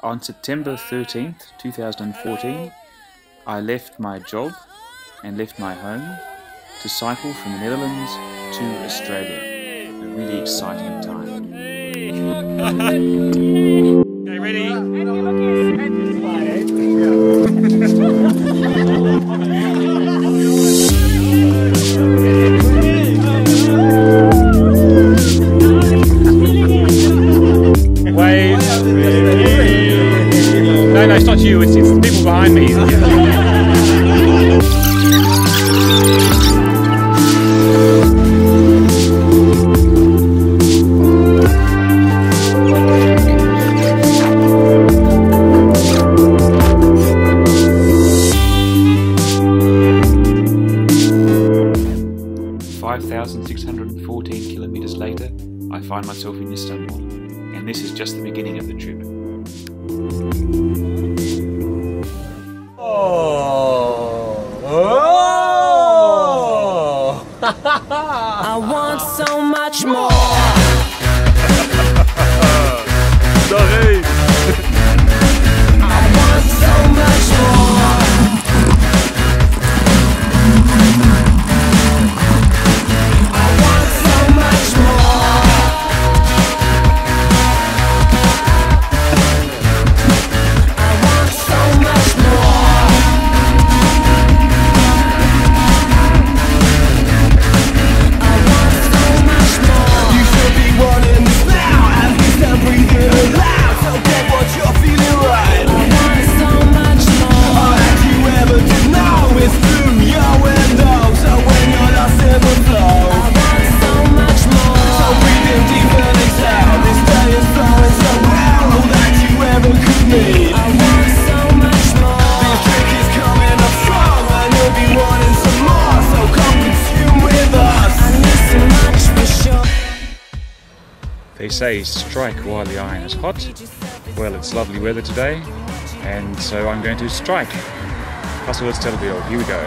On September 13th, 2014, I left my job and left my home to cycle from the Netherlands to Australia. A really exciting time. Okay, ready? Wave. No, no, it's not you. It's, it's the people behind me. Five thousand six hundred and fourteen kilometers later, I find myself in Istanbul, and this is just the beginning of the trip. Oh. I want so much more. They say strike while the iron is hot. Well, it's lovely weather today, and so I'm going to strike. Hustle, tell the deal. Here we go.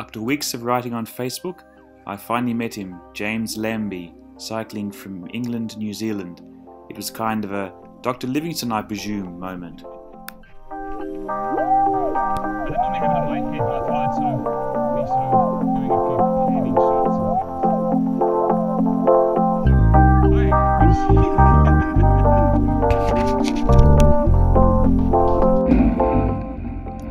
After weeks of writing on Facebook, I finally met him, James Lambie, cycling from England to New Zealand. It was kind of a Dr. Livingstone, I presume, moment.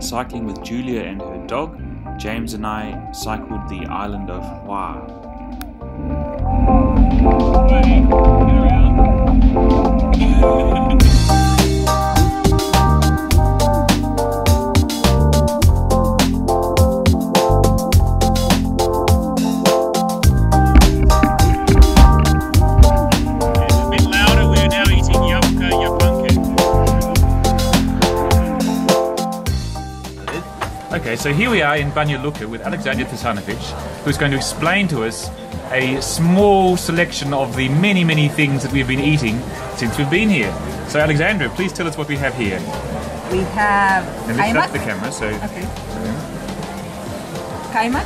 Cycling with Julia and her dog, James and I cycled the island of Hvar. A Okay, so here we are in Banja Luka with Alexander Tasanovic, who's going to explain to us a small selection of the many, many things that we've been eating since we've been here. So, Alexandra, please tell us what we have here. We have And lift up the camera. So, Okay. Kaimak,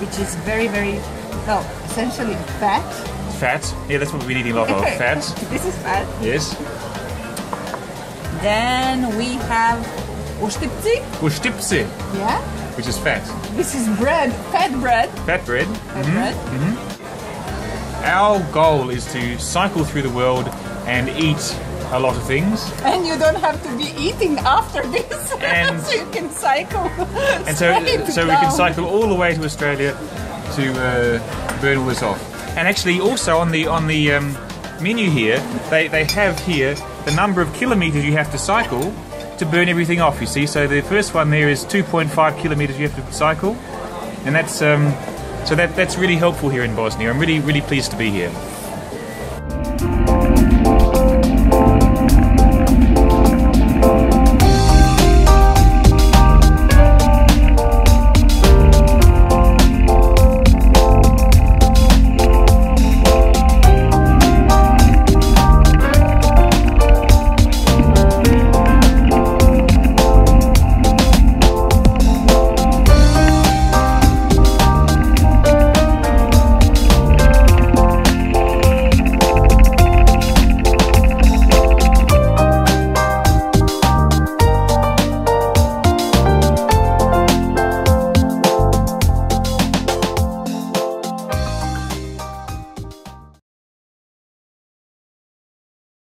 which is very, very, well, essentially fat. fat. Yeah, that's what we've been eating a lot of. Fat. this is fat. Yes. Then we have Uštipci. Ustipse. Yeah. which is fat. This is bread, fat bread. Fat bread. Fat bread. Our goal is to cycle through the world and eat a lot of things. And you don't have to be eating after this, And- so you can cycle. And so, straight so we can cycle all the way to Australia to uh, burn all this off. And actually, also on the on the um, menu here, they, they have here the number of kilometers you have to cycle to burn everything off. You see, so the first one there is 2.5 kilometers you have to cycle, and that's um, so that that's really helpful here in Bosnia. I'm really really pleased to be here.